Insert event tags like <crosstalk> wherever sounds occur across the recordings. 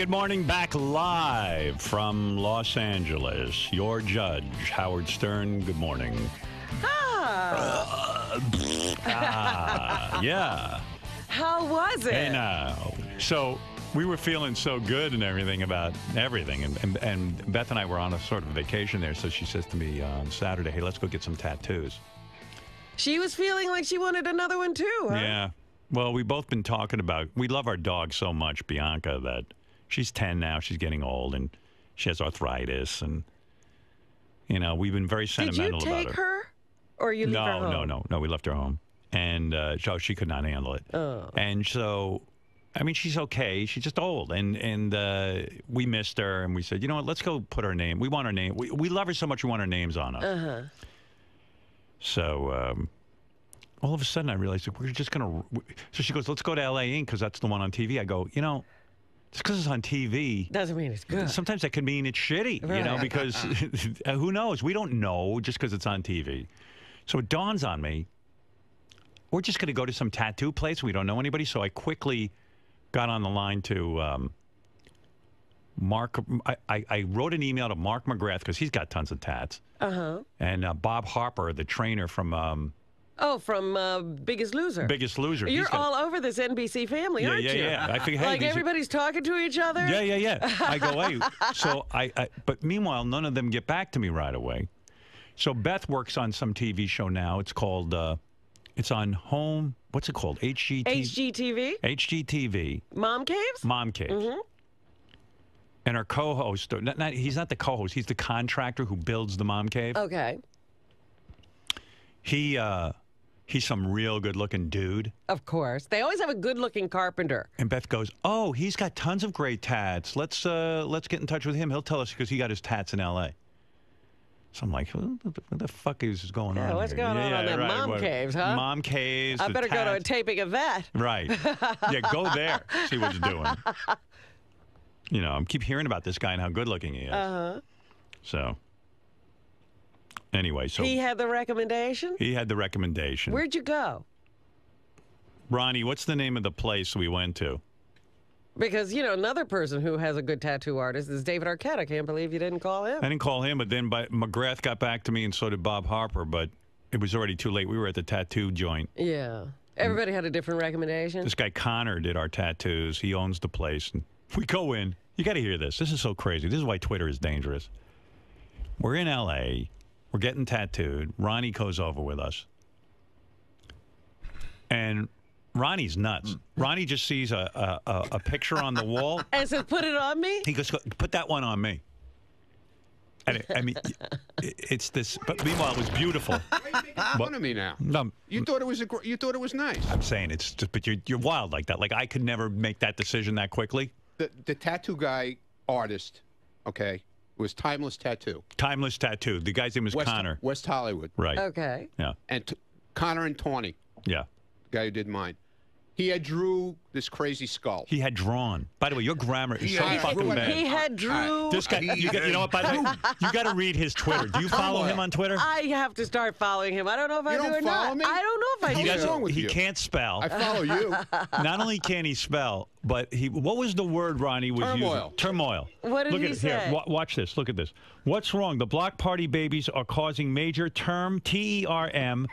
good morning. Back live from Los Angeles. Your judge, Howard Stern. Good morning. Ah, Ah, yeah. how was it? Hey now. So we were feeling so good and everything about everything. And, and, and Beth and I were on a sort of vacation there. So she says to me on Saturday, hey, let's go get some tattoos. She was feeling like she wanted another one too. Huh? Yeah. Well, we've both been talking about, we love our dog so much, Bianca, that she's 10 now. She's getting old and she has arthritis. And, you know, we've been very sentimental. Did you take about her, or you leave her No, home? no, no, no. We left her home, and uh, so she could not handle it. Oh. And so, I mean, she's okay. She's just old, and and uh, we missed her, and we said, you know what? Let's go put her name. We want her name. We, we love her so much. We want her names on us. Uh-huh. So. Um, all of a sudden, I realized that we're just gonna. So she goes, "Let's go to LA Inc. because that's the one on TV." I go, "You know, just because it's on TV, Doesn't mean it's good. Sometimes that could mean it's shitty, right. you know, because <laughs> who knows? We don't know just because it's on TV. So it dawns on me, we're just going to go to some tattoo place. We don't know anybody. So I quickly got on the line to um, Mark. I, I, I wrote an email to Mark McGrath because he's got tons of tats. Uh huh. And uh, Bob Harper, the trainer from um, Oh, from uh, Biggest Loser. Biggest Loser. You're got- all over this NBC family, Yeah, aren't yeah, you? yeah. I figure, hey, like these are- everybody's talking to each other. Yeah, yeah, yeah. I go, hey. <laughs> So I, I, but meanwhile, none of them get back to me right away. So Beth works on some TV show now. It's called, uh, it's on home. What's it called? HGTV. HGTV, HGTV. Mom Caves. Mom Caves. Mm-hmm. And our co-host, not, not, he's not the co-host. He's the contractor who builds the Mom Cave. Okay, He, uh, he's some real good-looking dude. of course. They always have a good-looking carpenter. And Beth goes, "Oh, he's got tons of great tats. Let's uh, let's get in touch with him. He'll tell us because he got his tats in L.A." So I'm like, "What the, fuck is going Yeah, on? what's here?" going on on them mom what- caves, huh? Mom caves. I better go to a taping of that. Right. Yeah, go there. See what he's doing. <laughs> You know, I keep hearing about this guy and how good looking he is. Uh huh. So, anyway, so He had the recommendation. he had the recommendation. Where'd you go? Ronnie, what's the name of the place we went to? Because you know another person who has a good tattoo artist is David Arquette. I can't believe you didn't call him. I didn't call him, but then by, McGrath got back to me, and so did Bob Harper. But it was already too late. We were at the tattoo joint. Yeah. Everybody had a different recommendation. This guy Connor did our tattoos. He owns the place, and we go in. You got to hear this. This is so crazy. This is why Twitter is dangerous. We're in L.A. We're getting tattooed. Ronnie goes over with us, and Ronnie's nuts. Hmm. Ronnie just sees a a, a, picture on the wall. <laughs> And says, put it on me. He goes, "Put that one on me." And it, I mean, it, it's this. But meanwhile, it was beautiful. Why are you making fun of me now? No, You thought it was a, gr- you thought it was nice. I'm saying it's just, but you're you're wild like that. Like I could never make that decision that quickly. The the tattoo guy artist, okay, was Timeless Tattoo. Timeless tattoo. The guy's name was West, Connor. West Hollywood. Right. Okay. Yeah. And t- Connor and Tawny, Yeah. the guy who did mine. He had drew this crazy skull. He had drawn. By the way, your grammar is so fucking bad. He had drew. this guy, you, got, you know what? By the way, <laughs> you got to read his Twitter. Do you follow him on Twitter? I have to start following him. I don't know if I You do don't or not. follow me? I don't know if I He do. What's wrong doesn't. with He you? can't spell. I follow you. <laughs> Not only can he spell, but he. What was the word Ronnie was Turmoil. using? Turmoil. What did Look he at it say? here. Wa- watch this. Look at this. What's wrong? The block party babies are causing major term T E R M,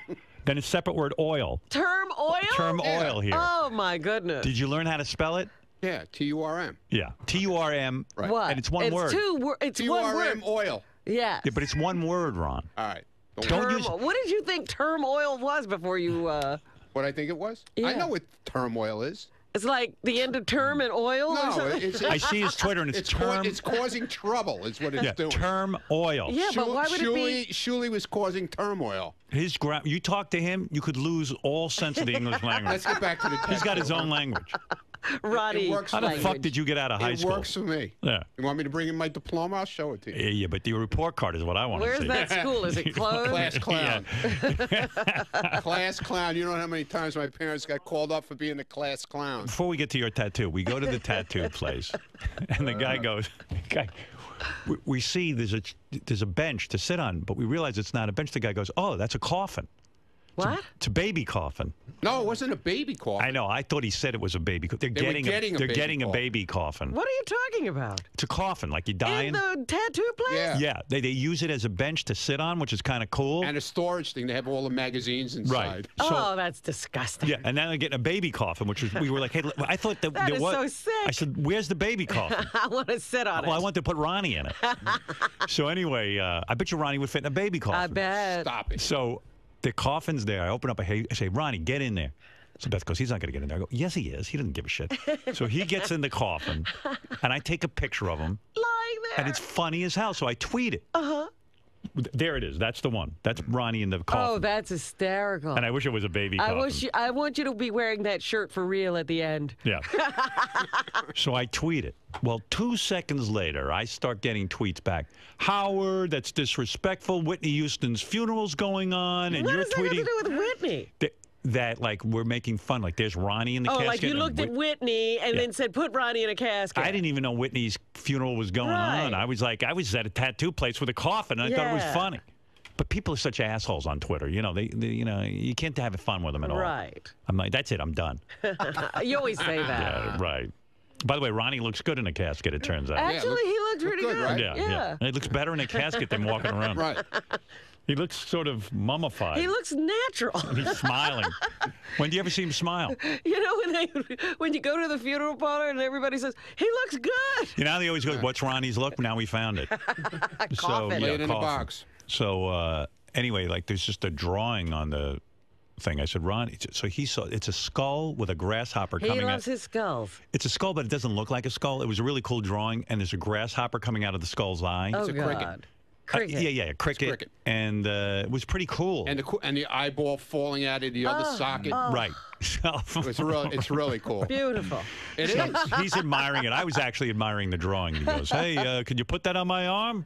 then a separate word oil. Term oil? Term Yeah. oil here. Oh, my goodness. Did you learn how to spell it? yeah, T U R M. Yeah. T U R M. Right. what? And it's one it's word. Two wor- it's T U one word. M oil. Yes. Yeah, but it's one word, Ron. All right. Don't Don't use- What did you think term oil was before you? uh What I think it was? Yeah. I know what term oil is. It's like the end of term and oil or No, something. it's I see his Twitter and it's, it's, ca- term. it's causing trouble. Is what it's yeah, doing. term oil. Yeah, but why would it be? Shuley, Shuley was causing turmoil. His gra- You talk to him, you could lose all sense of the English <laughs> language. Let's get back to the. He's got his own language. Ronnie. It works How the Language. fuck did you get out of high It school? works for me. Yeah. You want me to bring in my diploma? I'll show it to you. Yeah, yeah, but the report card is what I want Where's to see. Where's that school? Is it <laughs> closed? Class clown. <laughs> class clown. You know how many times my parents got called up for being a class clown. Before we get to your tattoo, we go to the tattoo <laughs> place, and the guy goes, guy, we, we see there's a there's a bench to sit on, but we realize it's not a bench. The guy goes, "Oh, that's a coffin." What? It's a baby coffin. No, it wasn't a baby coffin. I know. I thought he said it was a baby. co- They're They were getting, getting a they're baby getting a coffin. baby coffin. What are you talking about? It's a coffin, like you die In in. the tattoo place? Yeah. Yeah, they, they use it as a bench to sit on, which is kind of cool. And a storage thing. They have all the magazines inside. right. So, oh, that's disgusting. yeah, and now they're getting a baby coffin, which was we were like, hey, look, I thought that, <laughs> That there is was. so sick. I said, where's the baby coffin? <laughs> I want to sit on it. well, I want to put Ronnie in it. <laughs> so anyway, uh, I bet you Ronnie would fit in a baby coffin. I bet. Stop it. So the coffin's there. I open up. I hey- I say, Ronnie, get in there. So Beth goes, he's not going to get in there. I go, yes, he is. He doesn't give a shit. so he gets in the coffin, and I take a picture of him, <laughs> Lying there. and it's funny as hell. So I tweet it. Uh huh. There it is. That's the one. That's Ronnie in the oh, that's hysterical. and I wish it was a baby I coffin. wish you, I want you to be wearing that shirt for real at the end. Yeah. <laughs> so I tweet it. Well, two seconds later, I start getting tweets back. Howard, that's disrespectful. Whitney Houston's funeral's going on, and what you're does that have tweeting to do with Whitney? That, that, like we're making fun. Like there's Ronnie in the Oh, casket. like you and looked at Whitney and Yeah. then said, "Put Ronnie in a casket." I didn't even know Whitney's funeral was going Right. on. I was like, I was at a tattoo place with a coffin, and I thought it was funny. But people are such assholes on Twitter. You know, they, they you know, you can't have fun with them at all. Right. I'm like, that's it. I'm done. <laughs> You always say that. Yeah, right. By the way, Ronnie looks good in a casket. It turns out. Actually, look- he looked look pretty good, good. right? Yeah, yeah. yeah. It looks better in a casket than walking <laughs> around. Right. He looks sort of mummified. He looks natural. <laughs> He's smiling. when do you ever see him smile? <laughs> you know when they when you go to the funeral parlor and everybody says he looks good. You know, they always go, "What's Ronnie's look?" Now we found it. <laughs> so Coffin. Lay it in a box. So uh, anyway, like there's just a drawing on the thing. I said, Ron. So he saw it's a skull with a grasshopper He coming loves out. his skulls. It's a skull, but it doesn't look like a skull. It was a really cool drawing, and there's a grasshopper coming out of the skull's eye. Oh a God. cricket. Uh, Cricket. yeah, yeah, cricket. cricket. And uh, it was pretty cool. And the and the eyeball falling out of the other Oh, socket. right. <laughs> So, It's real. It's really cool. Beautiful. It so is. he's admiring it. I was actually admiring the drawing. He goes, "Hey, uh, could you put that on my arm?"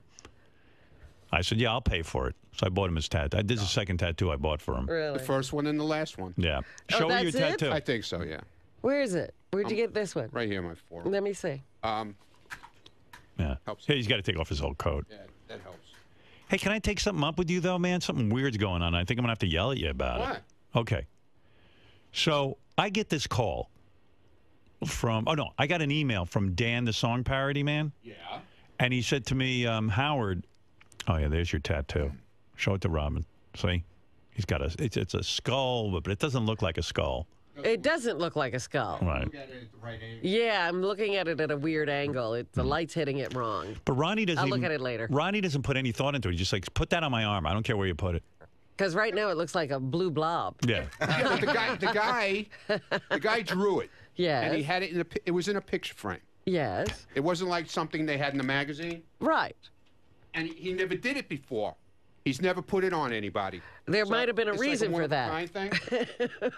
I said, "Yeah, I'll pay for it." So I bought him his tattoo. This is the second tattoo I bought for him. Really. The first one and the last one. Yeah. Oh, Show her your that's it? tattoo. I think so. Yeah. Where is it? Where'd you get this one? Right here, my forearm. Let me see. Um. Yeah. Helps. Hey, he's got to take off his whole coat. Yeah, that helps. Hey, can I take something up with you though, man? Something weird's going on. I think I'm gonna have to yell at you about it. What? it. Okay. So I get this call from. Oh no, I got an email from Dan, the song parody man, Yeah. and he said to me, um, Howard. Oh yeah, there's your tattoo. Show it to Robin. See, he's got a. It's, it's a skull, but it doesn't look like a skull. It doesn't look like a skull. Right. Look at it at the right. Yeah, I'm looking at it at a weird angle. It, the mm. light's hitting it wrong. But Ronnie doesn't. I'll look at it later. Ronnie doesn't put any thought into it. He's just like, put that on my arm. I don't care where you put it. Because right now it looks like a blue blob. Yeah. Yeah, <laughs> but the guy, the guy, the guy drew it. Yes. And he had it in a. It was in a picture frame. Yes. It wasn't like something they had in the magazine. Right. And he, he never did it before. He's never put it on anybody. There So might have been a it's like reason for that. thing. <laughs>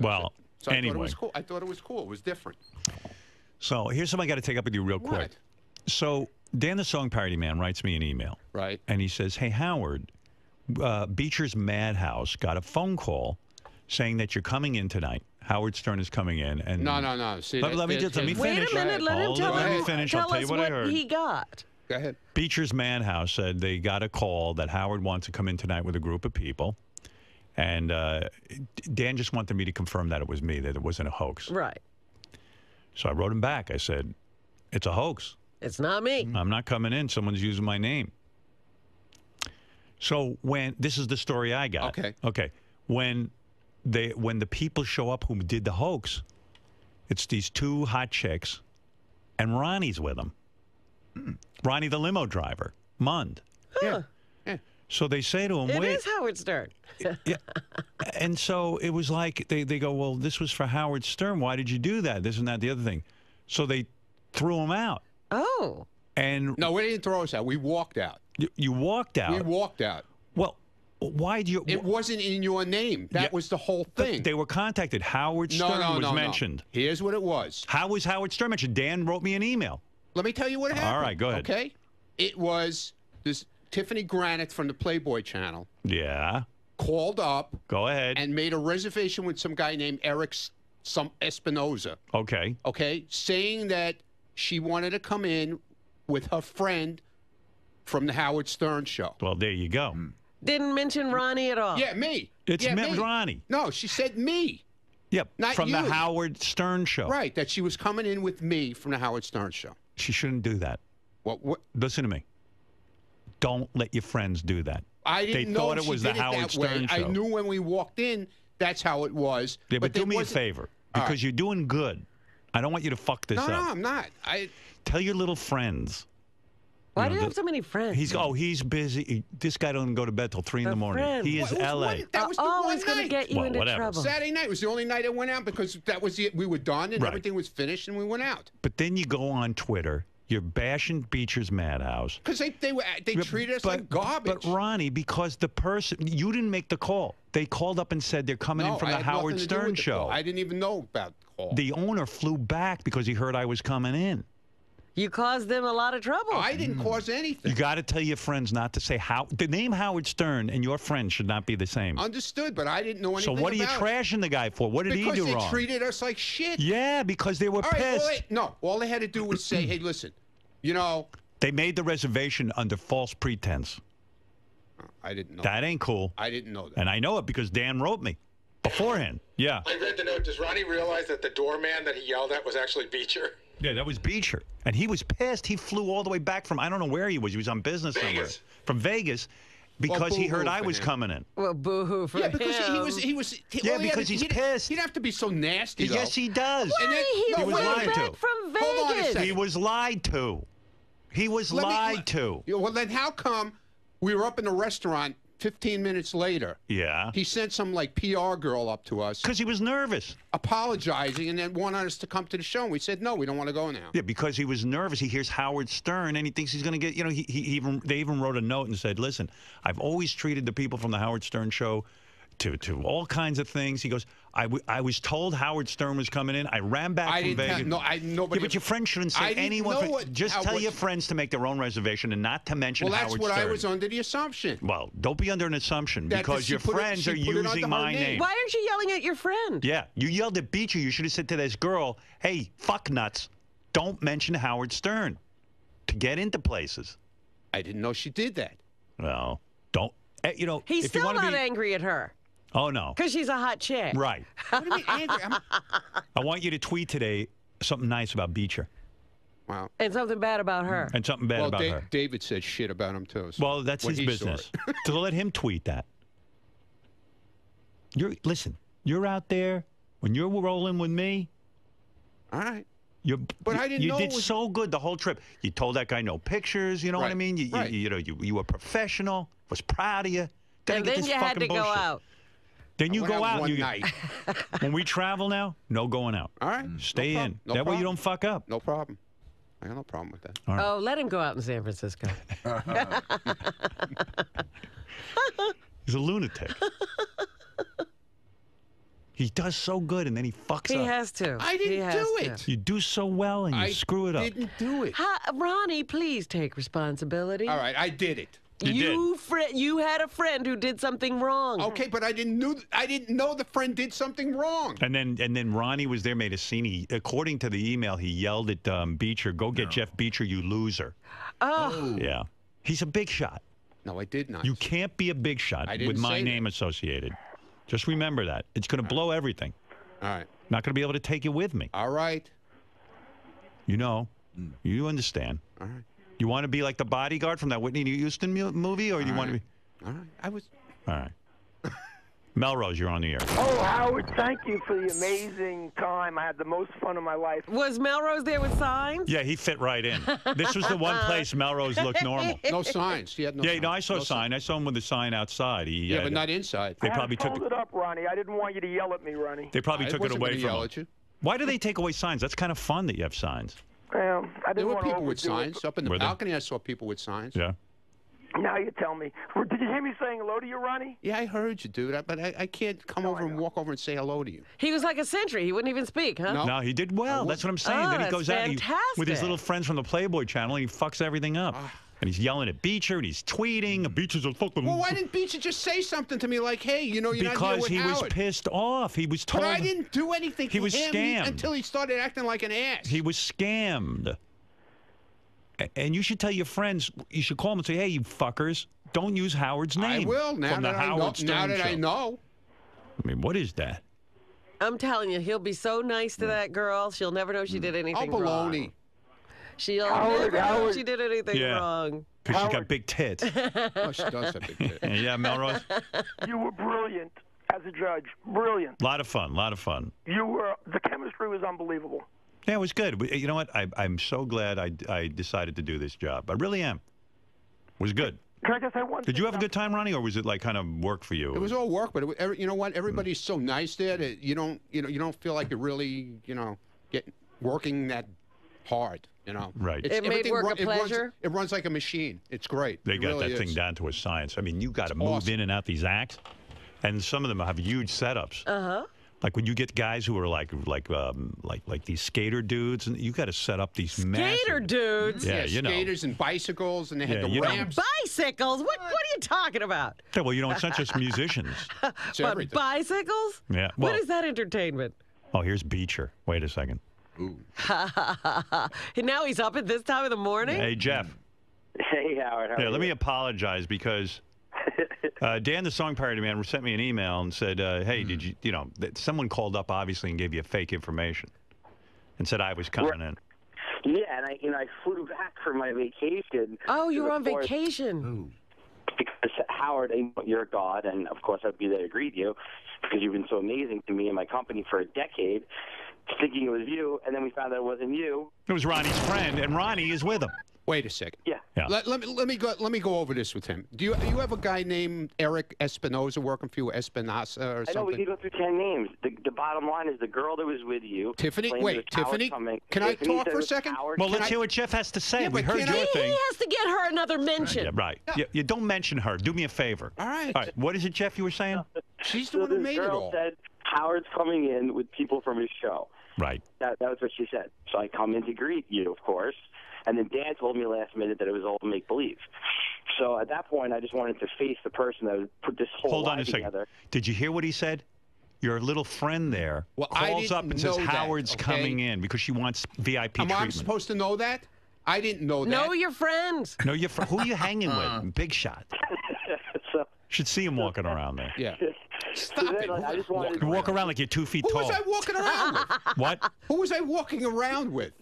well, So I thought it anyway. was cool. I thought it was cool. It was different. So here's something I got to take up with you real quick. What? So Dan, the song parody man, writes me an email, Right. and he says, "Hey Howard, uh, Beecher's Madhouse got a phone call saying that you're coming in tonight. Howard Stern is coming in, and No, no, no. See, Let- that- let me that- just- let me that- Wait Finish. a minute. Let him Hold tell it. Let me us, finish. I'll tell tell you us what I what heard. he got. Go ahead. Beecher's Madhouse said they got a call that Howard wants to come in tonight with a group of people." And uh, Dan just wanted me to confirm that it was me, that it wasn't a hoax. Right. So I wrote him back. I said, "It's a hoax. It's not me. I'm not coming in. Someone's using my name. So when this is the story I got. Okay. Okay. When they when the people show up who did the hoax, it's these two hot chicks, and Ronnie's with them. Ronnie, the limo driver, Mund. Yeah. So they say to him, It "Wait." is Howard Stern. <laughs> Yeah. And so it was like they, they go, Well, this was for Howard Stern. Why did you do that? This and that, the other thing. So they threw him out. Oh. And No, we didn't throw us out. We walked out. you, you walked out. We walked out. Well, why do you? It wasn't in your name. That Yeah, was the whole thing. They were contacted. Howard Stern no, no, was no, mentioned. no. Here's what it was. How was Howard Stern mentioned? Dan wrote me an email. Let me tell you what happened. All right, go ahead. Okay. It was this Tiffany Granite from the Playboy Channel Yeah. called up Go ahead. and made a reservation with some guy named Eric S- some Espinoza. okay. Okay, saying that she wanted to come in with her friend from the Howard Stern show. Well, there you go. Hmm. Didn't mention Ronnie at all. Yeah, me. It's Yeah, Mitt me. Ronnie. No, she said me. Yep, Not from the. Howard Stern show. Right, that she was coming in with me from the Howard Stern show. She shouldn't do that. What? What? Listen to me. Don't let your friends do that. I didn't know thought it was the Howard that way. Stern I knew when we walked in that's how it was. Yeah, but, do me a wasn't- favor because right. you're doing good. I don't want you to fuck this No, up. no, I'm not. I Tell your little friends. Why You do know, you have the- so many friends? He's oh he's busy. He- this guy doesn't go to bed till three in The the morning. friends. He is What- L.A. one- that was the one always going to night. get you Well, into whatever. trouble. Saturday night was the only night I went out because that was the we were done and Right. everything was finished and we went out. But then you go on Twitter. You're bashing Beecher's Madhouse. Because they they were they But- treated us but, like garbage. But Ronnie, because the person you didn't make the call, they called up and said they're coming no, in from I the Howard nothing to do Stern with the show. I didn't even know about the call. The owner flew back because he heard I was coming in. You caused them a lot of trouble. I didn't hmm. cause anything. You got to tell your friends not to say how. The name Howard Stern and your friends should not be the same. Understood, but I didn't know anything. So what are you about it. trashing the guy for? What did Because he do they wrong? treated us like shit. yeah, because they were All right, pissed. well, they, no, all they had to do was say, <clears throat> "Hey, listen, you know, They made the reservation under false pretense. I didn't know. That ain't cool. I didn't know that." And I know it because Dan wrote me beforehand. Yeah. I read the note. Does Ronnie realize that the doorman that he yelled at was actually Beecher? Yeah, that was Beecher. And he was pissed. He flew all the way back from, I don't know where he was. He was on business somewhere. From Vegas because he heard I was him. coming in. well, boo-hoo for yeah, because he was he was. He, Yeah, all he had because he's he didn't- pissed. He didn't have to be so nasty. though. Yes, he does. And then- Why? no, He was wait lied flew to. back from Hold on a Vegas. He was lied to. He was Let lied let- to. Well, then how come we were up in the restaurant 15 minutes later? Yeah. He sent some like PR girl up to us, Because he was nervous. apologizing, and then wanted us to come to the show. And we said, "No, we don't want to go now." Yeah, because he was nervous. He hears Howard Stern and he thinks he's going to get, you know, he, he even they even wrote a note and said, "Listen, I've always treated the people from the Howard Stern show to to all kinds of things." He goes, "I, w- I was told Howard Stern was coming in. I ran back I from didn't Vegas." have- no, I- nobody- Yeah, but your friends shouldn't say I didn't anyone. know from- what just tell your friends to make their own reservation and not to mention Well, that's what Stern. I was under the assumption. Well, don't be under an assumption That because your put it- friends are put it under using my name. name. Why aren't you yelling at your friend? Yeah, you yelled at Beecher. You should have said to this girl, "Hey, fuck nuts, don't mention Howard Stern to get into places." I didn't know she did that. Well, don't. eh, You know, He's if still want not be, angry at her Oh no, because she's a hot chick. right. What do you mean angry? I'm, <laughs> I want you to tweet today something nice about Beecher wow. And something bad about her. and something bad Well, about Da- her. David said shit about him too. so Well, that's his business. it. <laughs> to let him tweet that. You're listen. You're out there when you're rolling with me. All right. You, But you, I didn't you know did was- so good the whole trip. You told that guy no pictures. You know what I mean? You, you- right. you, know, you, you were professional. Was proud of you. Gotta and get then this you had fucking to go out. Then you go out. one you, night. <laughs> when we travel now, no going out. All right. Mm. Stay no in. No that way you don't fuck up. No problem. I got no problem with that. All right. Oh, let him go out in San Francisco. <laughs> <laughs> He's a lunatic. he does so good and then he fucks he up. He has to. I didn't has do to. it. you do so well and you I screw it up. I didn't do it. Ha- Ronnie, please take responsibility. All right, I did it. You. You fri- you had a friend who did something wrong. Okay, but I didn't knew I didn't know the friend did something wrong. And then and then Ronnie was there, made a scene. He, according to the email, he yelled at um, Beecher, "Go get Jeff Beecher, you loser." Oh, Yeah, he's a big shot. No, I did not. You can't be a big shot with my say that. name associated. Just remember that. It's going to blow everything. All right. Not going to be able to take you with me. All right. You know. You understand. All right. You want to be like the bodyguard from that Whitney Houston mu- movie, or you want to be? All right. I was All right. <laughs> Melrose, you're on the air. Oh, Howard, thank you for the amazing time. I had the most fun of my life. was Melrose there with signs? Yeah, he fit right in. This was the one place Melrose looked normal. <laughs> no signs. He had no Yeah, signs. no, I saw No a sign. I saw him with a sign outside. He, Yeah, uh, but not inside. They I had probably to took fold it. it up, Ronnie. I didn't want you to yell at me, Ronnie. They probably I took it wasn't away from yell him. at you. Why do they take away signs? That's kind of fun that you have signs. Well, I There didn't were people with signs it. up in the Were there? balcony. I saw people with signs. Yeah. Now you tell me. <laughs> Did you hear me saying hello to you, Ronnie? Yeah, I heard you, dude. I- But I, I can't come over and walk over and say hello to you. He was like a sentry. He wouldn't even speak, huh? No. No, he did well. That's what I'm saying. Oh, then he that's goes out he- with his little friends from the Playboy Channel and he fucks everything up. Ah. And he's yelling at Beecher and he's tweeting. Mm-hmm. Beecher's a fucking. Well, why didn't Beecher just say something to me like, "Hey, you know, you're not here because with he was pissed off. He was told But I didn't do anything. He to was him scammed. until he started acting like an ass. he was scammed. And you should tell your friends. You should call them and say, "Hey, you fuckers, don't use Howard's name." I name." will now from the that I know. Howard Stern Now that I know. I mean, what is that? I'm telling you, he'll be so nice to that girl. She'll never know she mm. did anything. Oh, anything baloney. wrong. She'll Howard, never know Howard. she did anything Yeah. wrong. Because she's got Howard. big tits. <laughs> Oh, she does have big tits. yeah, Melrose. <laughs> You were brilliant as a judge. Brilliant. A lot of fun. A lot of fun. You were. The chemistry was unbelievable. Yeah, it was good. We- You know what? I, I'm so glad I, I decided to do this job. I really am. It was good. Can I just say one? Did you have a good time, Ronnie, or was it like kind of work for you? It was all work, but it, wa- every- you know what? Everybody's so nice there that you don't, you know, you don't feel like you're really, you know, getting working that hard. You know, Right. It made everything work a it runs- pleasure? it runs like a machine. It's great. They It got really that thing down to a science. I mean, you got to move awesome. in and out these acts, and some of them have huge setups. Uh huh. Like when you get guys who are like like um, like like these skater dudes, and you got to set up these Gator massive- dudes. Yeah, Yeah, you know. skaters and bicycles, and they had Yeah, the you know. ramps. Bicycles? What, what are you talking about? Yeah, well, you know, it's not just musicians. <laughs> It's What, everything. bicycles? Yeah, what well- is that entertainment? Oh, here's Beecher. Wait a second. Ooh. <laughs> And now he's up at this time of the morning? Hey, Jeff. Hey, Howard. How Yeah, are let you? me apologize because <laughs> uh, Dan, the song parody man, sent me an email and said, uh, "Hey, did you, you know, that someone called up obviously and gave you fake information and said I was coming in." Yeah, and I, you know, I flew back from my vacation. Oh, you to were on report vacation. Because Howard, you're a god, and of course I'd be there to greet you because you've been so amazing to me and my company for a decade. Thinking it was you, and then we found out it wasn't you. It was Ronnie's friend, and Ronnie is with him. Wait a second. Yeah. Yeah. Let, let me let me go let me go over this with him. Do you you have a guy named Eric Espinosa working for you, Espinosa or I know we something? can go through ten names. The, the bottom line is the girl that was with you. Tiffany, wait, it was Tiffany, Coming. can I talk for a second? Well, Can let's I- hear what Jeff has to say. Yeah, we heard your I- He thing. has to get her another mention. Yeah, right. You, you don't mention her. Do me a favor. All right. All right. What is it, Jeff? You were saying? She's the So one who this made it all. said Howard's coming in with people from his show. Right. That, that was what she said. So I come in to greet you, of course. And then Dan told me last minute that it was all make believe. So at that point, I just wanted to face the person that would put this whole Hold on a second. together. Did you hear what he said? Your little friend there Well, calls up and says that, Howard's okay? coming in because she wants VIP Am I treatment. supposed to know that? I didn't know that. Know your friends. no, you're fr- who are you hanging with? Uh. Big shot. <laughs> so, Should see him walking around there. Yeah. So Stop then, it. like, I just wanted You walk around like you're two feet Who tall. was I walking around with? <laughs> What? Who was I walking around with?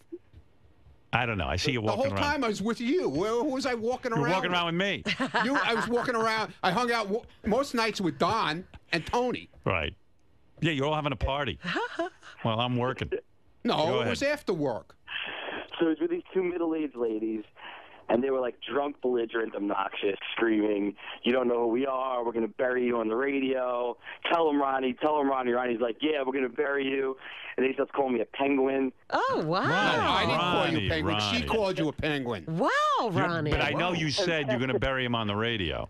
I don't know. I see you walking around. The whole around. time I was with you. Where, who was I walking around? You're around? walking with? around with me. <laughs> You, I was walking around. I hung out w- most nights with Don and Tony. Right. Yeah, you're all having a party. <laughs> well, I'm working. No, Go it was after work. So it was with these two middle-aged ladies, and they were like drunk, belligerent, obnoxious, screaming, "You don't know who we are. We're going to bury you on the radio. Tell them, Ronnie. Tell them, Ronnie." Ronnie's like, "Yeah, we're going to bury you." And they starts calling me a penguin. Oh, wow. I didn't call you a penguin. She called you a penguin. Wow, You're- Ronnie. But I know you said you're going to bury him on the radio.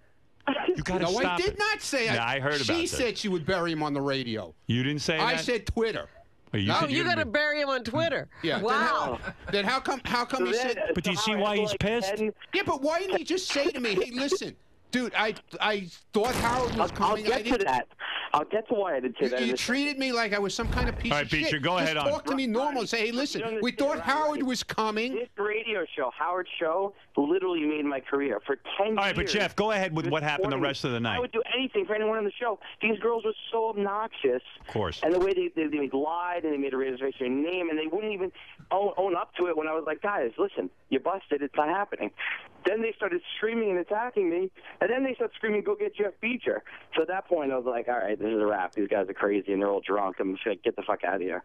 You got to No, stop I did it. not say. Yeah, I heard She about this. said she would bury him on the radio. You didn't say I that? said Twitter. Well, you No, said Oh, you you're got to gonna bury him on Twitter. <laughs> Yeah. then Wow. how- Then how come? How come he then- said? But do you see why he's like, pissed? 10 Yeah, but why didn't he just say to me, "Hey, listen, dude, I I thought Howard was I'll, I'll coming. I get to that. I'll get to why I did say You, that. in you treated me like I was some kind of piece All right, of Beecher, shit. go Just ahead on. talk to me normal and say, "Hey, listen, we thought right? Howard was coming." This radio show, Howard Show, literally made my career for ten years. All right, but. Jeff, go ahead with what happened the rest of the night. I would do anything for anyone on the show. These girls were so obnoxious. Of course. And the way they, they, they lied and they made a reservation name and they wouldn't even own, own up to it when I was like, guys, listen, you busted. It's not happening. Then they started screaming and attacking me. And then they started screaming, go get Jeff Beecher. So at that point, I was like, all right, this is a wrap. These guys are crazy and they're all drunk. I'm just going to get the fuck out of here.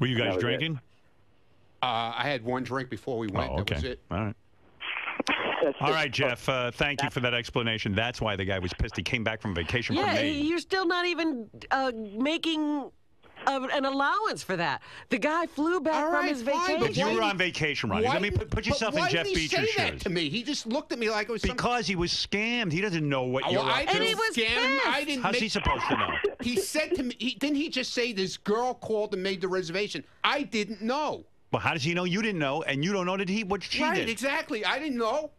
Were you guys That was it. drinking? Uh, I had one drink before we went. Oh, okay. That was it. All right. <laughs> All right, Jeff. Uh, thank you for that explanation. That's why the guy was pissed. He came back from vacation Yeah, from me. you're still not even uh, making uh, an allowance for that. The guy flew back All from right, his fine, vacation. but But you were on vacation, Ronnie. Why Let me didn't- put, put but yourself in why Jeff did he Beecher's say that shoes. to me? He just looked at me like it was some. Because he was scammed. He doesn't know what Oh, you're well, I up to. He didn't was scam. I didn't How's make, he supposed to know? <laughs> He said to me, he, didn't he just say this girl called and made the reservation? I didn't know. Well, how does he know you didn't know, and you don't know that he what she right, did? exactly. I didn't know.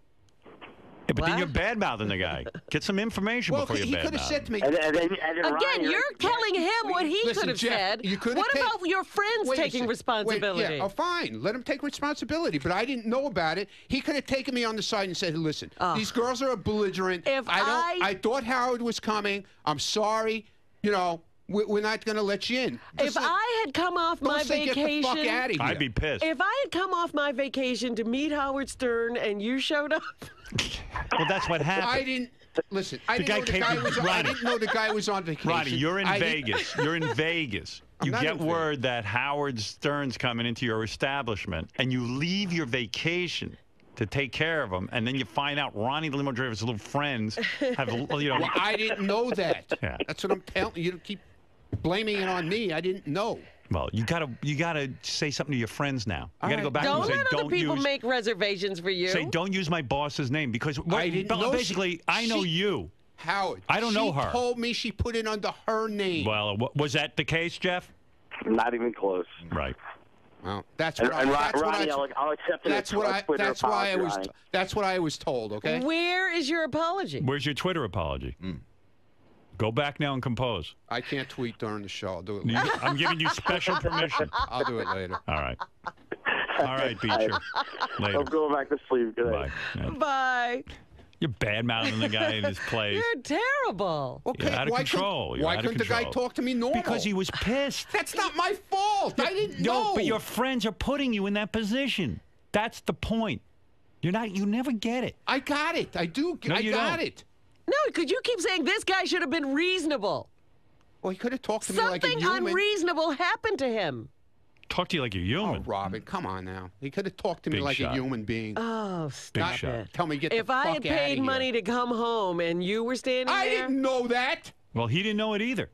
Yeah, but then you're bad mouthing the guy. Get some information Well, before you he bad could have said to me, And and then, and then Again, Ronnie, you're right- telling him what he Listen, could have Jeff, said. you could've what take- about your friends Wait taking sec- responsibility? Wait, yeah, oh, fine. Let him take responsibility. But I didn't know about it. He could have taken me on the side and said, "Listen, these girls are a belligerent. If I don't. I- I thought Howard was coming. I'm sorry. You know, we- we're not going to let you in. If Just like- I had come off don't my say get the fuck vacation, out of here. I'd be pissed. if I had come off my vacation to meet Howard Stern and you showed up, well, that's what happened. I didn't listen. I The didn't guy know the came guy was. On, I didn't know the guy was on vacation. Ronnie, you're in I Vegas. <laughs> You're in Vegas. You get word that Howard Stern's coming into your establishment, and you leave your vacation to take care of him, and then you find out Ronnie the limo driver's little friends have, <laughs> you know. Well, I didn't know that. Yeah. That's what I'm telling you. You keep blaming it on me. I didn't know. Well, you gotta you gotta say something to your friends now. You gotta right. go back don't and say let other don't people use make reservations for you. say don't use my boss's name because I didn't ba- know she- basically I know she- you. Howard. I don't know she her. told me she put it under her name. Well, wa- was that the case, Jeff? Not even close. Right. Well, that's And, what I. and Ron- That's what Ronnie, I. I'll, I'll accept an That's what I. Twitter That's why I was. That's what I was told. Okay. Where is your apology? Where's your Twitter apology? Hmm. Go back now and compose. I can't tweet during the show. I'll do it. Later. I'm giving you special <laughs> permission. I'll do it later. All right. All right, Beecher. Later. I'm going back to sleep. Good Bye. night. Yeah. Bye. You're bad mouthing the guy in his <laughs> place. You're terrible. Okay. You're out of why control. Couldn't, You're why out of couldn't the guy talk to me normal? Because he was pissed. That's not my fault. I didn't know. No, know. but your friends are putting you in that position. That's the point. You're not. You never get it. I got it. I do. No, I you got don't. it. No, because you keep saying this guy should have been reasonable. Well, he could have talked to me like a Something human. unreasonable happened to him. Talk to you like a Oh, human. Robin, come on now. He could have talked to me Big like shot. a human being. Oh, stop shot. it. Tell me, get if the I fuck had paid money to come home and you were standing I there, didn't know that. well, he didn't know it either.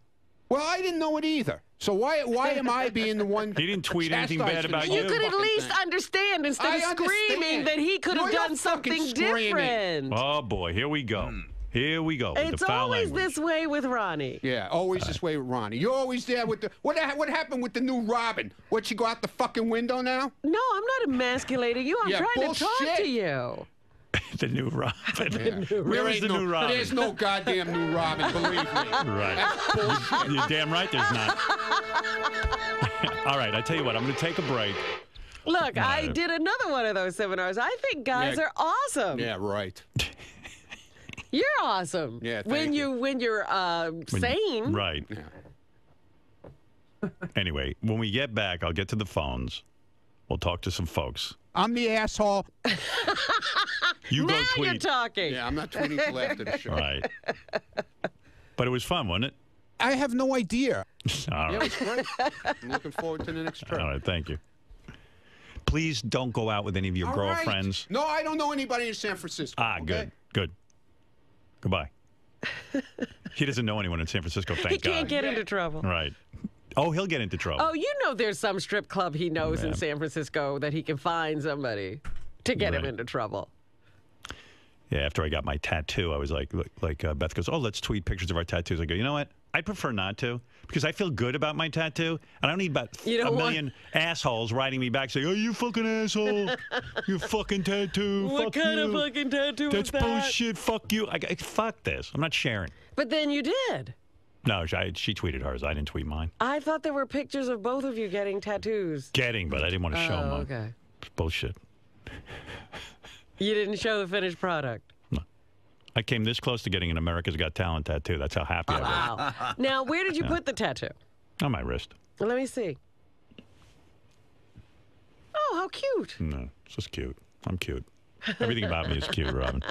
Well, I didn't know it either. So why why am I being the one? <laughs> He didn't tweet anything bad about you. you could at least thing? understand instead I of screaming that he could have done something different. Oh boy, here we go. Hmm. Here we go. it's always language. this way with Ronnie. Yeah, always this way with Ronnie. You're always there with the what? What happened with the new Robin? What? She go out the fucking window now? No, I'm not emasculating you. I'm Yeah, trying to talk to you. <laughs> the new Robin. <laughs> There Where is ain't the no, new Robin? There's no goddamn new Robin. Believe me. <laughs> Right. That's bullshit. You're damn right there's not. All right, I tell you what, I'm going to take a break. Look, I did another one of those seminars. I think guys Yeah. are awesome. Yeah, right. You're awesome. Yeah, when thank you. when you're uh, sane. Right. Yeah. <laughs> Anyway, when we get back, I'll get to the phones. We'll talk to some folks. I'm the asshole. <laughs> You now go tweet. you're talking. Yeah, I'm not tweeting till after the show. Right. but it was fun, wasn't it? I have no idea. <laughs> All Yeah, right. it's great. I'm looking forward to the next trip. All right, thank you. Please don't go out with any of your All right. girlfriends. No, I don't know anybody in San Francisco. Ah, okay? good, good. Goodbye. he doesn't know anyone in San Francisco, thank he can't God. get into trouble. Right. Oh, he'll get into trouble. Oh, you know there's some strip club he knows in San Francisco that he can find somebody to get him into trouble. Yeah, after I got my tattoo, I was like, like, like uh, Beth goes, "Oh, let's tweet pictures of our tattoos." I go, "You know what? I prefer not to because I feel good about my tattoo, and I don't need about You a don't want- million assholes writing me back saying, "Oh, you fucking asshole, you fucking tattoo, <laughs> what fuck kind you. of fucking tattoo That's is that? bullshit. Fuck you. I, I, fuck this. I'm not sharing." But then you did. No, she, I, she tweeted hers. I didn't tweet mine. I thought there were pictures of both of you getting tattoos. Getting, but I didn't want to show oh, mine. okay. Bullshit. You didn't show the finished product. I came this close to getting an America's Got Talent tattoo. That's how happy I was Wow. <laughs> now, where did you put the tattoo? on my wrist. Let me see. Oh, how cute. No, it's just cute. I'm cute. Everything about me is cute, Robin.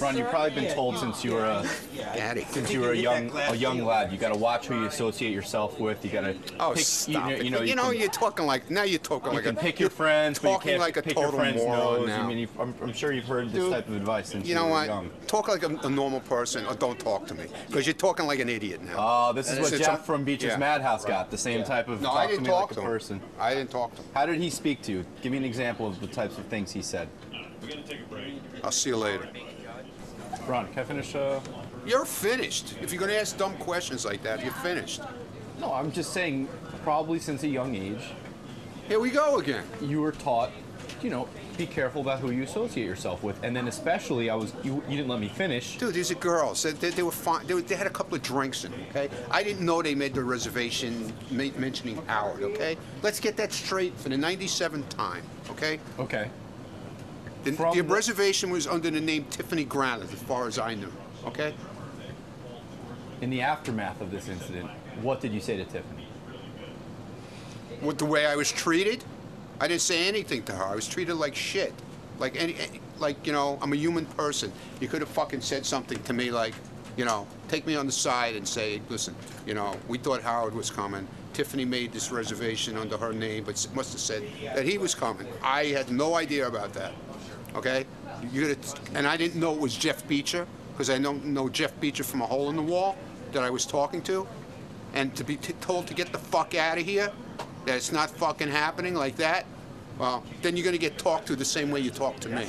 Ron, you've probably been told since you were a Daddy. since you were a young a young lad. You got to watch who you associate yourself with. You got to Oh, pick, stop you, know, you know, you, you know, can, you're talking like now. You're talking you like can a, pick your you're friends, but you can't like a pick total your friend's moron nose. now. I mean, you've, I'm, I'm sure you've heard this Dude, type of advice since you know were what? young. Talk like a, a normal person, or don't talk to me, because you're talking like an idiot now. Oh, this is what Jeff a- from Beaches yeah. Madhouse got. The same type of no, talk I to didn't me talk like to a person. I didn't talk to him. How did he speak to you? Give me an example of the types of things he said. I'll see you later. Ron, can I finish? Uh... You're finished. If you're going to ask dumb questions like that, you're finished. No, I'm just saying. Probably since a young age, Here we go again. you were taught, you know, be careful about who you associate yourself with, and then especially, I was you, you didn't let me finish. Dude, these are girls. They, they, they were fine. They, were, they had a couple of drinks in them, okay? I didn't know they made the reservation mentioning Howard, okay? Let's get that straight for the 97th time, okay? Okay. The, the reservation was under the name Tiffany Granite, as far as I knew, okay? In the aftermath of this incident, What did you say to Tiffany? With the way I was treated, I didn't say anything to her. I was treated like shit. Like any, any- like you know, I'm a human person. You could have fucking said something to me like, you know, take me on the side and say, listen, you know, we thought Howard was coming. Tiffany made this reservation under her name, but must have said that he was coming. I had no idea about that. Okay, you could have, and I didn't know it was Jeff Beecher because I don't know Jeff Beecher from a hole in the wall that I was talking to, and to be t- told to get the fuck out of here, that it's not fucking happening like that. Well, then you're gonna get talked to the same way you talk to me.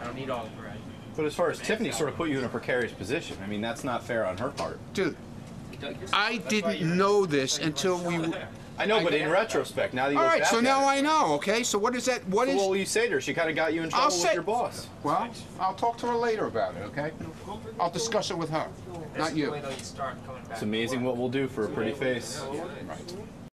I don't need all of bread. But as far as Tiffany sort of put you in a precarious position, I mean, that's not fair on her part. Dude, I didn't know this until we. <laughs> I know, but in retrospect, now that you All look right, back so at now it, I know. Okay, so what is that? What So is? what will you say to her? She kind of got you in trouble I'll with say- your boss. Well, I'll talk to her later about it. Okay, I'll discuss it with her, not you. It's amazing what we'll do for a pretty face. Right.